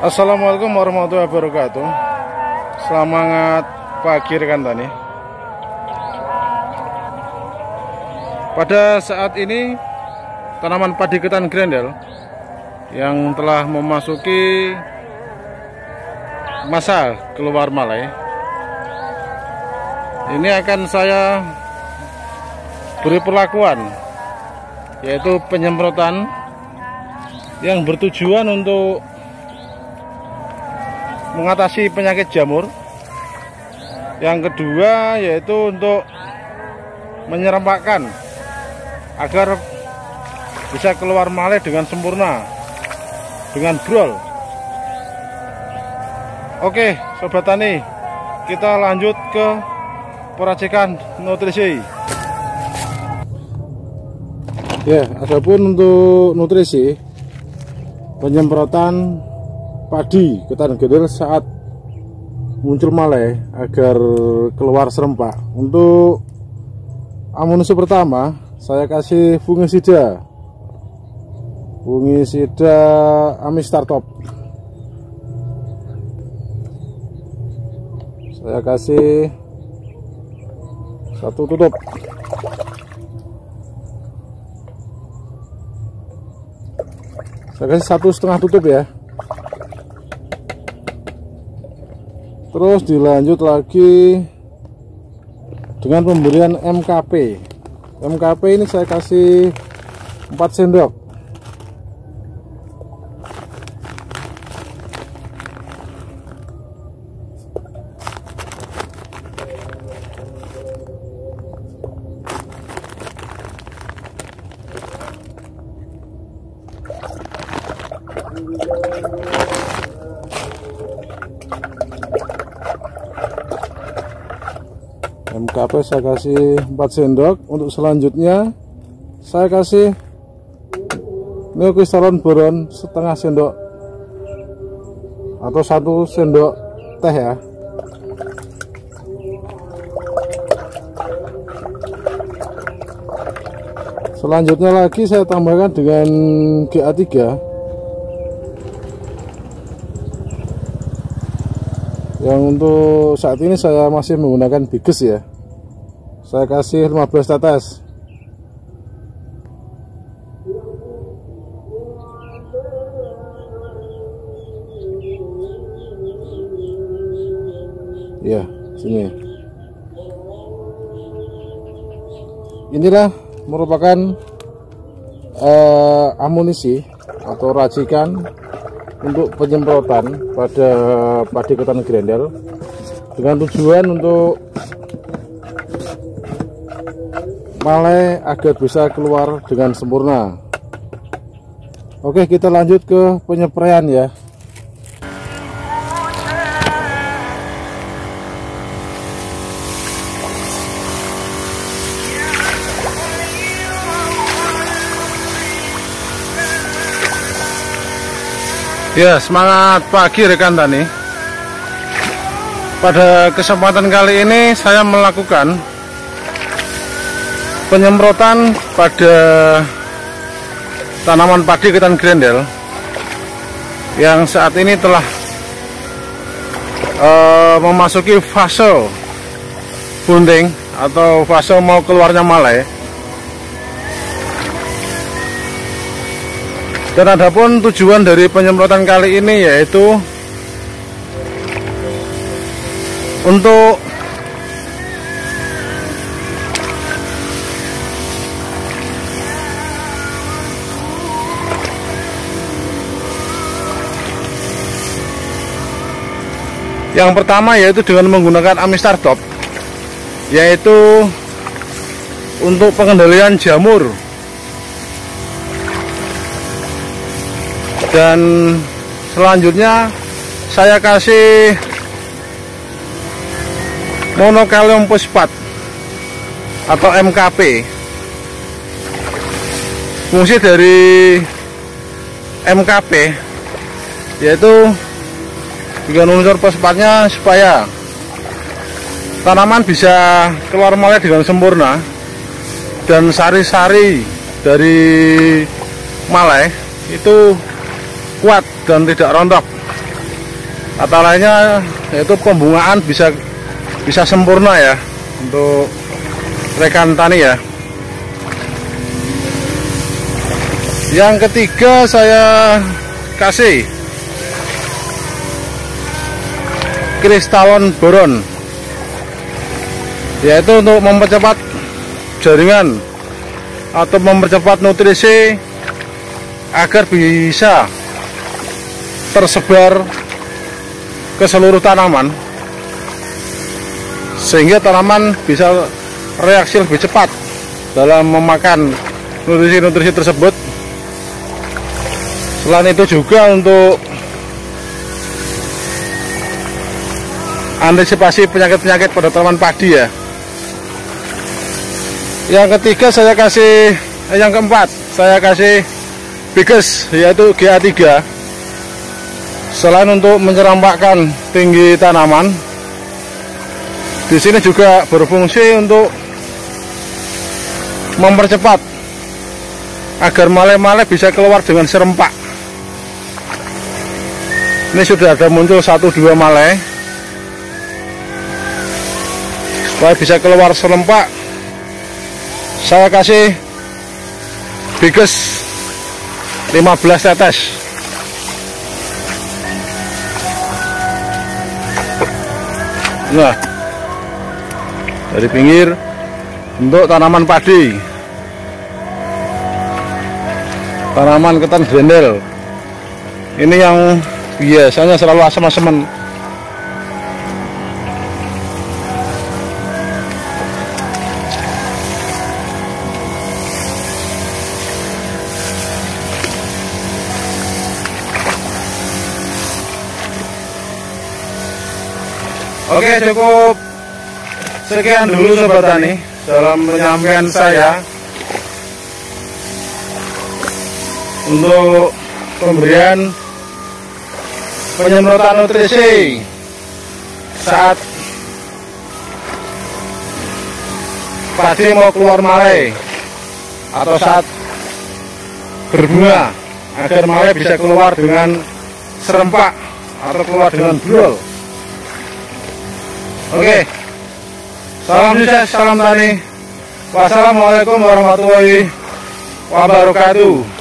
Assalamualaikum warahmatullahi wabarakatuh. Selamat pagi rekan tani. Pada saat ini Tanaman padi ketan grendel Yang telah memasuki Masa keluar malai Ini akan saya Beri perlakuan Yaitu penyemprotan Yang bertujuan untuk mengatasi penyakit jamur. Yang kedua yaitu untuk menyerempakkan agar bisa keluar malai dengan sempurna dengan brol. Oke sobat tani kita lanjut ke peracikan nutrisi. Ya adapun untuk nutrisi penyemprotan padi ketan saat muncul malai agar keluar serempak. Untuk amunisi pertama saya kasih fungisida fungisida amistartop saya kasih satu tutup. Saya kasih satu setengah tutup ya terus dilanjut lagi dengan pemberian MKP MKP ini saya kasih 4 sendok MKP saya kasih 4 sendok. Untuk selanjutnya saya kasih neokristalon boron setengah sendok. Atau satu sendok teh ya. Selanjutnya lagi saya tambahkan dengan GA3 yang untuk saat ini saya masih menggunakan biges ya saya kasih 15 tetes ya sini. Inilah merupakan uh, amunisi atau racikan untuk penyemprotan pada padi ketan grendel dengan tujuan untuk malai agar bisa keluar dengan sempurna. Oke kita lanjut ke penyepraian ya. Ya semangat pagi rekan tani. Pada kesempatan kali ini saya melakukan Penyemprotan pada Tanaman padi ketan grendel Yang saat ini telah uh, Memasuki fase Bunting Atau fase mau keluarnya malai. Dan adapun tujuan dari penyemprotan kali ini yaitu untuk yang pertama yaitu dengan menggunakan Amistar Top yaitu untuk pengendalian jamur. Dan selanjutnya saya kasih monokalium fosfat atau MKP fungsi dari MKP yaitu dengan unsur fosfatnya supaya tanaman bisa keluar mulai dengan sempurna dan sari-sari dari malai itu kuat dan tidak rontok. Kata lainnya yaitu pembungaan bisa bisa sempurna ya untuk rekan tani ya. Yang ketiga saya kasih kristalon boron. Yaitu untuk mempercepat jaringan atau mempercepat nutrisi agar bisa tersebar ke seluruh tanaman. Sehingga tanaman bisa reaksi lebih cepat dalam memakan nutrisi-nutrisi tersebut. Selain itu juga untuk antisipasi penyakit-penyakit pada tanaman padi ya. Yang ketiga saya kasih eh, yang keempat saya kasih biges yaitu GA3 Selain untuk menyerampakkan tinggi tanaman, di sini juga berfungsi untuk mempercepat agar male-male bisa keluar dengan serempak. Ini sudah ada muncul satu dua male, supaya bisa keluar serempak. Saya kasih biges 15 tetes. nah dari pinggir untuk tanaman padi tanaman ketan grendel ini yang biasanya selalu asam-asaman Oke cukup. Sekian dulu sobat tani. Dalam penyampaian saya untuk pemberian penyemprotan nutrisi saat padi mau keluar male atau saat berbunga agar male bisa keluar dengan serempak atau keluar dengan brol Oke. Salam sukses, salam tani. Wassalamualaikum warahmatullahi wabarakatuh.